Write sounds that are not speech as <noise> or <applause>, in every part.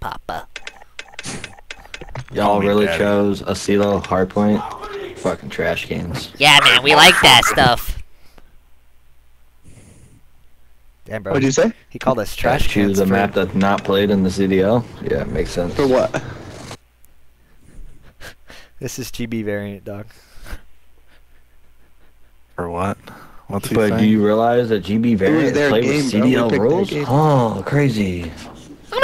Papa. Y'all really daddy. chose Asilo Hardpoint? Fucking trash games. Yeah, man, we like that stuff. Damn, bro. What'd you say? He called us trash choose cans. a for- map that's not played in the CDL. Yeah, it makes sense. For what? This is GB variant, dog. For what? What's he But do you realize that GB variant their play with game, CDL rules? Oh, crazy.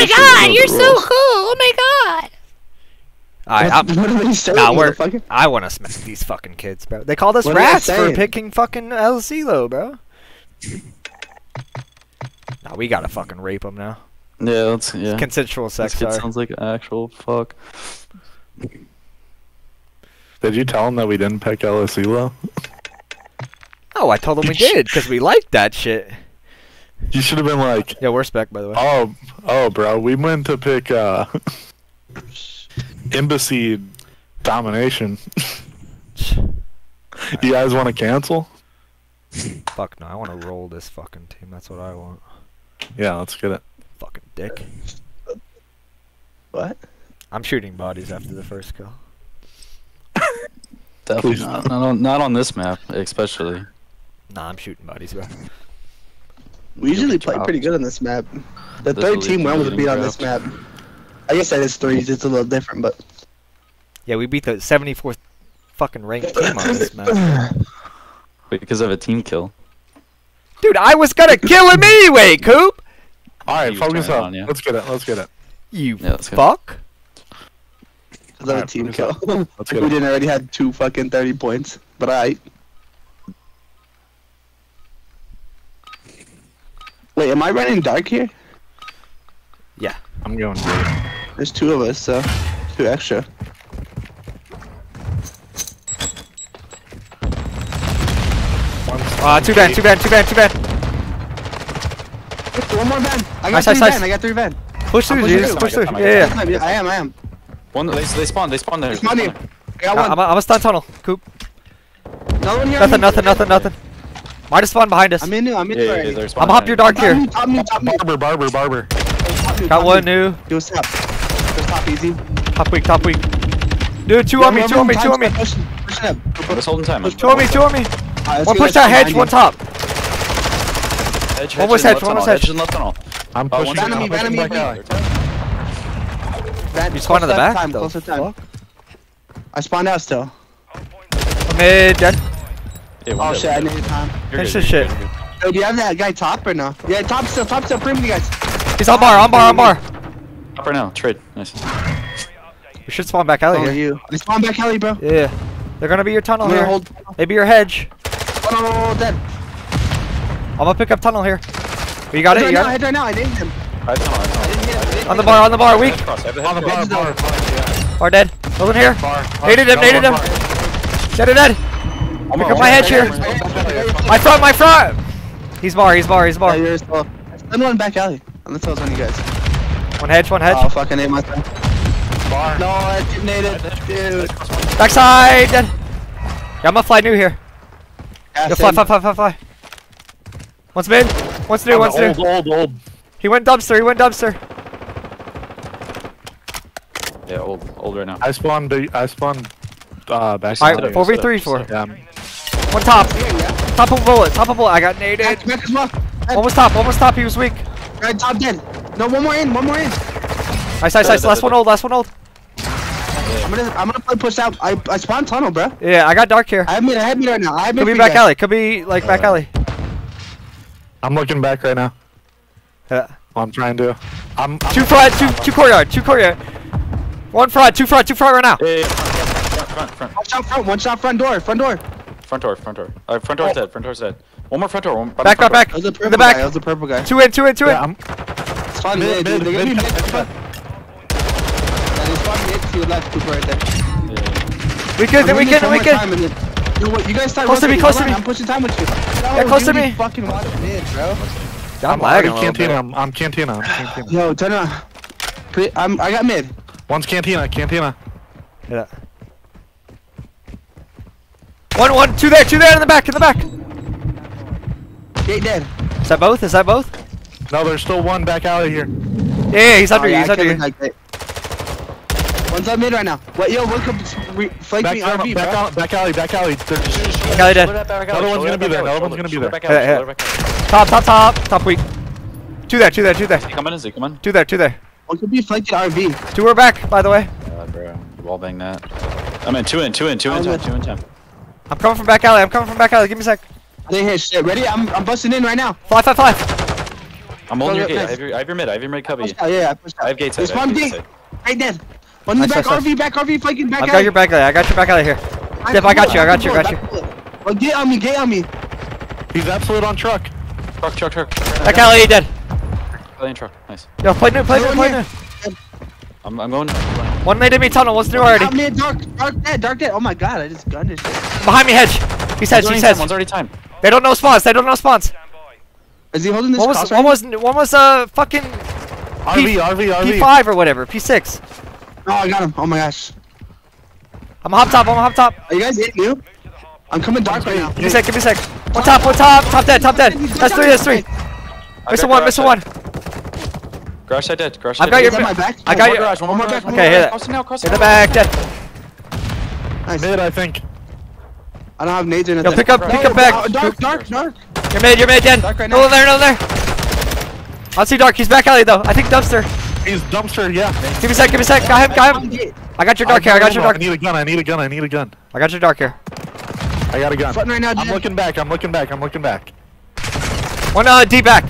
Oh my god, you're so cool. Oh my god. Alright, what, I'm, what are they saying, nah, we're. I want to smack these fucking kids, bro. They called us What are rats for picking fucking El Asilo, bro. <laughs> Nah, we gotta fucking rape them now. Yeah, let's yeah. Consensual sex, It sounds like actual fuck. Did you tell them that we didn't pick El Asilo? Oh, I told them we did, because we liked that shit. You should have been like, Yeah, we're spec, by the way. oh, oh, bro, we went to pick uh, <laughs> embassy domination. <laughs> you guys want to cancel? Fuck no, I want to roll this fucking team. That's what I want. Yeah, let's get it. Fucking dick. What? I'm shooting bodies after the first kill. <laughs> Definitely not. Not on, not on this map, especially. Nah, I'm shooting bodies, bro. We usually play pretty good on this map. The This third team lead went to with a beat on this map. I guess that is threes. It's a little different, but Yeah, we beat the 74th fucking ranked <laughs> team on this map. Wait, because of a team kill. Dude, I was gonna kill him anyway, Coop! All right, He focus turning up. on you. Let's get it. Let's get it. You Yeah, let's go. fuck. it's not a team kill. <laughs> we didn't already had two fucking thirty points, but I. Wait, am I running dark here? Yeah, I'm going. Great. There's two of us, so two extra. Uh, two van, two van, two van, two van. One more van. I got Nice, three nice, van. nice. I got three van. Push I'm through, Jesus, through. push through. I'm Yeah, yeah. I am. I am. One, they, they spawn. They spawn there. There's one here. I got one. I'm, a, I'm a stun tunnel, Coop. Another one here. Nothing, nothing, nothing, nothing. Might have spawned behind us. I'm in. I'm in. there. Yeah, yeah, yeah, I'm hop your dark here. Top me, top me, top me. Barber, barber, barber. Top Got top one new. Do a stop. Just top easy. Top weak, top weak. Dude, two on me, two on me, two on me. Push, push it up. Just holding time. Two on me, two on me. Alright, One push that hedge, one top. Hedge, One was hedge, left one was tunnel, hedge. in left tunnel. I'm Uh, pushing. one enemy, I'm pushing enemy, enemy. alley. Van, You spawned in the back? Time, closer time. I spawned out still. Mid, dead. Yeah, one Oh dead, shit, I one dead. needed time. Finish this you're shit. good, you're good. Yo, do you have that guy top or no? Yeah, top still, top still, premium guys. He's on bar, on bar, on bar. Up right now. Trade. Nice. We should spawn back alley Oh, here. you. I spawned back alley, bro. Yeah. They're gonna be your tunnel here. hold. Maybe your hedge. Oh, no, no, no, dead. I'm gonna pick up tunnel here. You got it, Head you right now, got it? head right now. I named him. I have tunnel. I have I tunnel. didn't hit him. I didn't On the bar, on the bar, weak. have cross, I have a On the head bar, cross. Edge bar, bar, Bar dead. Wasn't here. bar. Naded him, Bar, naded him. bar. Dead, dead, dead. I'm Pick on, up my I'm here. My front, my front. He's bar, he's bar, he's Yeah, bar. you're still. Send one back alley. Unless I was one of you guys. One hedge, one hedge. Oh, fucking name my friend. Bar. No, I nated. Dude. Backside, dead. Yeah, I'm gonna fly new here. Yo, fly, fly, fly, fly, fly. One's mid, one's new, one's new. Old, old, old. He went dumpster, he went dumpster. Yeah, old, old right now. I spawned. I spawned. Uh, back. Alright, 4v3 for. Yeah. One top. Top of a bullet, top of a bullet. I got Back, naded. back as well. One was top, one was top, he was weak. Right, top dead. No, one more in, one more in. Nice, nice, nice. Last one old, last one old. I'm gonna, I'm gonna play push out. I, I spawned tunnel, bro. Yeah, I got dark here. I have me, I have me right now. I have me Could be back guys. alley, could be like back alley. I'm looking back right now. Yeah. I'm trying to. I'm. I'm Two front, two, two courtyard, two courtyard. One front, two front, two front right now. Yeah, yeah, front, front, front, front, One shot front, one shot front door, front door. Front door, front door. Uh, front door's dead, front door's dead. One more front door, one Back, back, front back. That was a In purple the guy. That back. was a purple guy. Two in, two in, two in. yeah, I'm. Spawn Mid, mid, mid, They're gonna be mid, mid. mid. Yeah, they mid to your left, Cooper right there. Yeah. We can, I'm we gonna can, we some more can. time and then- Yo, what, you guys start Close to me, rotating. close to me. I'm pushing time with you. Yeah, close to me. Fucking watch mid, bro. I'm I'm lagging already a cantina. I'm, I'm cantina. I'm cantina. Yo, turn around. I'm, I got mid. One's cantina. Cantina. Yeah. One, one, two there, two there in the back, in the back. Gate dead. Is that both? Is that both? No, there's still one back alley here. Yeah, yeah, he's under Oh, you. yeah, He's I under you. like. One's on mid right now. What? Yo, one comes re- flank Back, me down, RV, back, out, back alley, back alley. They're just- Back alley dead. Shoulder that Another one's gonna be there, back another one's gonna be there. back alley, Yeah, yeah. shoulder back alley. Top, top, top, top weak. Two there, two there, two there, Is he coming? Is he coming? two there, two there. One could be flanking RV. Two are back, by the way. God, bro. Wall bang that. I'm in. Two in. Two in. Two in. I'm Time. with- Two in. Time. I'm coming from back alley. I'm coming from back alley. Give me a sec. I didn't hit shit. Ready? I'm, I'm busting in right now. Fly, fly, fly. I'm holding your gate. go, I have your, I have your mid. I have your mid cubby. Pushed yeah, I. I have gate side. There's one gate gate. side. Right there. One in the Nice, back nice, RV, back RV, flanking back I've got your back alley. I got your back alley here. Alright, Yep, I got you, I got you, I got you. cool. Well, get on me, get on me. He's absolute on truck. Truck. Truck. Truck. Back alley dead. Alley and truck. Nice. Yo, play new, play new, play new. I'm. I'm going. One made in me tunnel. One's new already. Out mid, dark, dark dead, dark dead. Oh my god, I just gunned this shit. Behind me, hedge. He's hedge. One's He's already time. hedge. One's already time. They don't know spawns. They don't know spawns. Is he holding this One was, cross one was, one was uh fucking RV, RV, RV. P5 or whatever. P6. Oh, I got him. Oh my gosh. I'm a hop top. I'm a hop top. Are you guys in you? I'm coming dark right now. Give me a sec. Give me a sec. One top. One top. Top dead. Top dead. That's three. That's three. I Missing got one. Garage Missing side. one. Garage side I've got dead. your- my back? I got One more you. garage. One more garage. Okay, more hit garage. it. Crossing now. Crossing In the back. Dead. Nice. Mid, I think. I don't have nades or Yo, nothing. pick up. Pick up back. Dark, dark, dark. You're mid. You're mid. Dead. Dark right No now. there. No there. I'll see dark. He's back alley though. I think dumpster. He's dumpster, yeah. Give me a sec. Give me a sec. Got him. Got him. I got your dark here. I got your dark. I need a gun, I need a gun, I need a gun. I got your dark here. I got a gun. Right now, I'm looking back, I'm looking back, I'm looking back. One uh D back.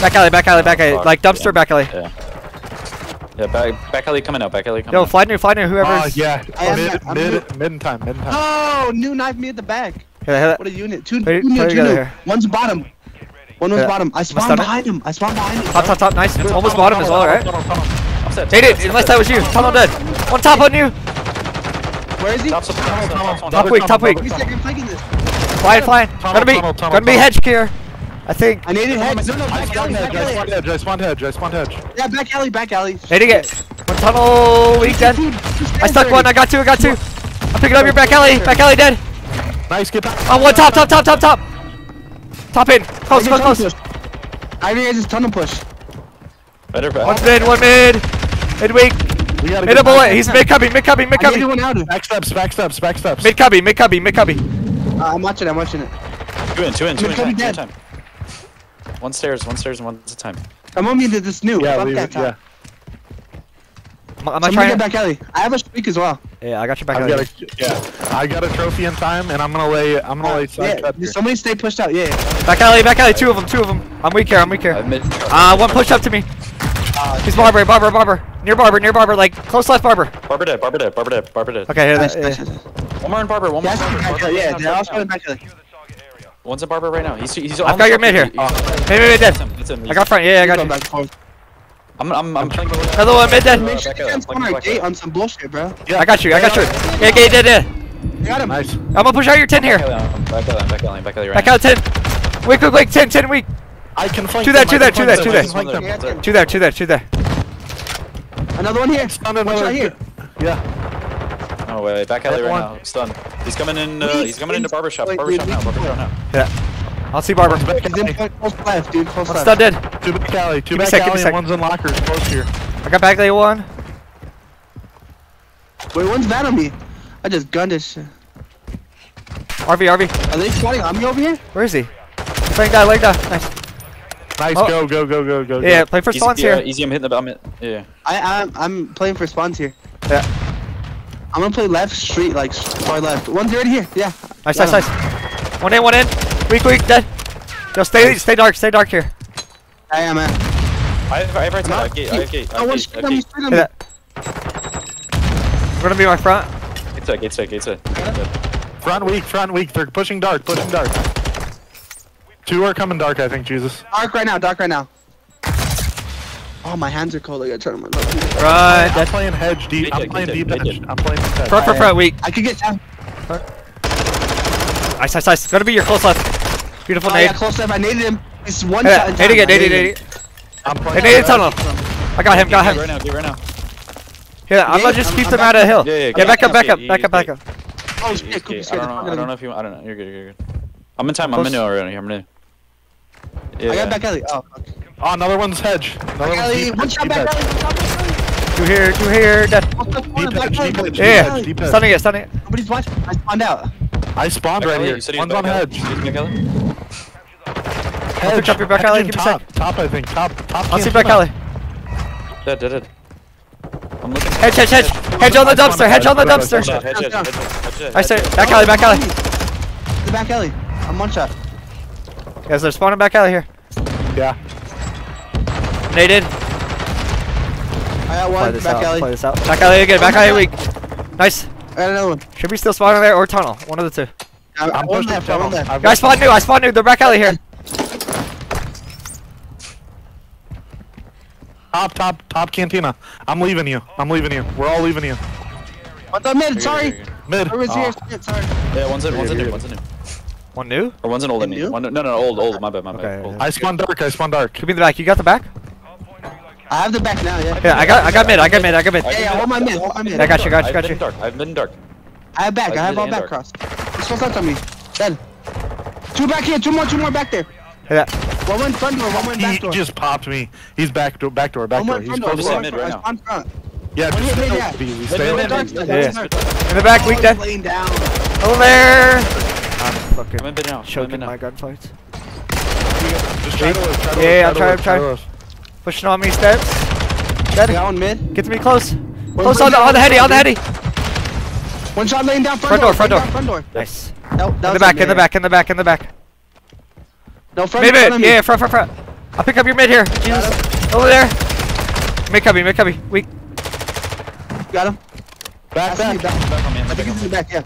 Back alley. Back alley. Back oh, alley. Fuck, Like dumpster. yeah. Back alley. Yeah. Yeah. Back. Back alley coming out. Back alley coming Yo, out. fly new. Fly new. Oh, Whoever's. yeah. I am- Mid, I'm mid, mid. mid in time, mid in time. Oh, new knife me at the back. Hit it, hit it. What a unit. Two, Play- two new, two new. One's bottom. One was Yeah. bottom. I spawned behind him. I spawned behind him. Top, top, top. Nice. Almost bottom as well, right? Offset. Hit it. Unless that was you. Tunnel dead. One top on you. Where is he? Top, top, top, top, top, top, Top top. weak. Top weak. Give me a second, I'm flanking this. Flying, flying. Tunnel, Gonna be, tunnel, tunnel, gonna be tunnel. hedge here. I think. I needed heads. No, no, I back alley, spawned back hedge, I spawned alley. hedge, I spawned hedge, I spawned hedge. Yeah, back alley, back alley. Need to get one tunnel weak dead. Two- two I stuck one. I got two. I got two. I'm picking up your back alley. Back alley dead. Nice, get back. On one top, top, top, top, top. Top in. Close, I close, get close. tunnel push. I have your guys' tunnel push. Better back. One's mid. One mid. Mid weak. We gotta Hit get a bullet. back. He's mid cubby. Mid cubby. Mid I needed cubby. one out. Uh, Back steps, back steps, back steps. Mid cubby. Mid cubby. Mid cubby. I'm watching it, I'm watching it. Two in. Two in. Two in. Mid cubby Time. Two in dead. time. One stairs. One stairs and one's a time. Come on me to this new. Yeah, Fuck leave that it, yeah. time. Am I- am I Somebody trying get back alley. I have a streak as well. Yeah, I got your back I've alley. got a, yeah. I got a trophy in time, and I'm gonna lay, I'm gonna lay side Yeah, somebody stay pushed out. Yeah, yeah. Back alley. Back alley. Two of them. Two of them. I'm weak here. I'm weak here. have. Uh, one push up to me. He's barber. Barber. Barber. Near barber. Near barber. Like close left barber. Barber dead. Barber dead. Barber dead. Barber dead. Okay. Here, Nice, that, nice, yeah. nice. One more in barber. One more. That's in barber. back Barber alley. Yeah, right now, they're all right now. spawning back alley. One's a barber right now. He's he's. I've got your mid here. He- he- Mid, mid, mid, dead. It's him, it's him. I got front. Yeah, yeah, I got you. I'm I'm I'm playing. Another one mid dead. Make sure you can't spawn our gate on some bullshit, bro. I got you. I got you. Yeah, gate dead. dead. I got him. Nice. I'm gonna push out your 10 here. Back alley, back alley. Back alley. I'm back alley right Back out 10. Weak, weak, weak. 10, 10, weak. I can flank Two there, them, two I there, can two there, flank two them, I there. can flank them. Yeah, yeah. Two there, two there, two there. Another one here. Stun Watch right here. Yeah. Oh, no way. Back alley right one. now. Stun. He's coming in. Uh, he's coming into wait, barber shop. Barber shop now. wait. Barber shop now. Yeah. I'll see barber. Back He's in close left, dude. Close One left. stun dead. Two back alley, two Give back sec, give me a alley, and one's in lockers close here. I got back lane one. Wait, one's that on me? I just gunned this shit. RV, RV. Are they spawning on me over here? Where is he? He's laying down, laying down. Nice. Nice, Oh. go, go, go, go, go. Yeah, go. play for Easy, spawns yeah, here. Easy. I'm hitting the. I'm hit, yeah. I, I'm, I'm playing for spawns here. Yeah. I'm gonna play left street, like far left. One's already here. Yeah. Nice, Got nice, nice. One in, one in. Weak, weak, dead. Yo, stay, stay dark, stay dark here. I am, man. I have, I have right side. I have gate. I have gate. I Oh, have one gate. I straight have on me, gate. straight on Hit me. that. We're gonna be my front. Gate side. Gate side. Gate side. Front weak, front weak. They're pushing dark, pushing dark. Two are coming dark, I think, Jesus. Dark right now, dark right now. Oh, my hands are cold. I gotta turn them. Right, I'm playing hedge deep. I'm playing make deep hedge. I'm playing deep hedge. Front, front, front, weak. I could get down. Nice, nice, nice. Gonna be your close left. Beautiful Oh, nade. yeah, close left. I naded him. He's one Hit shot. in that. Nade time. again, I nade, naded nade, nade. I'm Hey, playing nade tunnel. I got him, got Gate him. right now. Gate right now. Yeah, I'm gonna just keep them out of the hill. Yeah, yeah, Yeah, back up, back up, back up, back up. Oh, He's shit. Cool, scared. I don't know. I don't know if you. I don't know. You're good. You're good. I'm in time. I'm Close. in already. I'm in. Yeah. I got back alley. Oh, fuck. Oh, another one's hedge. Another one's deep one hedge, shot deep back hedge. alley, one shot back alley. Two here, two here, dead. One shot corner, Deep hedge, deep hedge, Yeah, alley. deep hedge. stunning it, stunning it. Nobody's watching. I spawned out. I spawned Back right alley? here. You said he was One's on back alley? hedge. You said he was back alley? I'll pick up your back alley, and give me a top. sec. Top, I think. Top, top. I'll see back alley. Dead, dead, dead. I'm looking. Hedge, hedge, hedge. Hedge on the dumpster, hedge on the dumpster. Hedge, hedge, hedge, hedge, hedge, hedge, I say, back alley, back alley. The back alley. I'm one shot. Guys, they're spawning back alley here. Yeah. Naded. I got Play one. this Back out, alley. play this out. Back alley again, back alley weak. Nice. I got another one. Should be still spawning there or tunnel. One of the two. I- I'm pushing left. One tunnel. left. I've Guys, spawn new, I spawn new. They're back alley here. Top, top, top cantina. I'm leaving you. I'm leaving you. We're all leaving you. What's up, mid? Sorry. Mid. I Oh. here. Ah. Sorry. Yeah, one's in, one's in new, one's in new. One new? Or one's in old and New? new. One, no, no, no, old, old. My bad, my bad. Okay, Old. yeah. I spawned dark. I spawned dark. Give me the back. You got the back? I have the back now. Yeah. Yeah, I got, I got mid. I got mid. I got mid. Yeah, yeah. Hold my mid. Hold my mid. I got you, got you, got you. dark. I've been in dark. I have back. I I have all back dark. cross. This one's on me. Dead. Two back here. Two more. Two more back there. Yeah. One went front door. One went back door. He just popped me. He's back door, back door, back One door. went He's front door. close Just One mid right front. now. I spawned front. Yeah, just stay mid, yeah. Mid, Stay mid, away. mid, Dark mid. side, Yeah. In the back, weak dead. Laying down. Over there. I'm I'm fucking in mid now. I'm choking my gunfights. Just try to. Try to Yeah, I'm try trying, to I'm trying. Try to live. Pushing on me, steps. I Dead. got one mid. Get to me close. One Close on the, on the heady, on the heady. One shot laying down front, Front door, front door. Front door. Nice. That, that In the back, in the back, in the back, in the back. No front. Mid, front mid. Yeah, front, front, front. I'll pick up your mid here. Jesus. Over there. Mid cubby, mid cubby. Weak. Got him. Back, I see you back. back. Back I back think he's in the back. Yeah.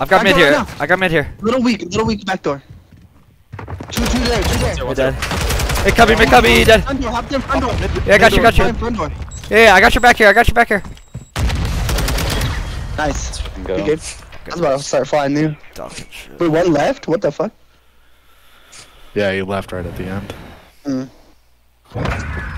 I've got Back mid here. right now. I got mid here. Little weak. Little weak back door. Two, two there. Two there. Zero, Mid one, dead. Zero. Mid cubby, mid cubby, dead. Front door. Hop in front door. Yeah, I got you, got you. Front door. Yeah, yeah, I got your back here. I got you back here. Nice. Fucking Good go. I was about to start flying new. Talking shit. Wait, one left? What the fuck? Yeah, he left right at the end. Mm.